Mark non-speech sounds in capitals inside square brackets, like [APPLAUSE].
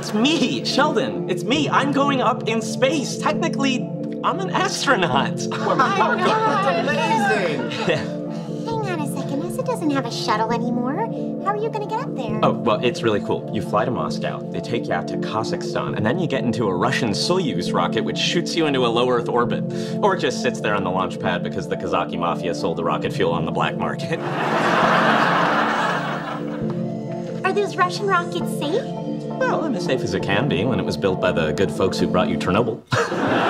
It's me, Sheldon. It's me. I'm going up in space. Technically, I'm an astronaut. [LAUGHS] Amazing! [LAUGHS] Hang on a second. NASA doesn't have a shuttle anymore. How are you going to get up there? Oh, well, it's really cool. You fly to Moscow, they take you out to Kazakhstan, and then you get into a Russian Soyuz rocket which shoots you into a low Earth orbit. Or just sits there on the launch pad because the Kazaki mafia sold the rocket fuel on the black market. [LAUGHS] Are those Russian rockets safe? Well, I'm as safe as it can be when it was built by the good folks who brought you Chernobyl. [LAUGHS]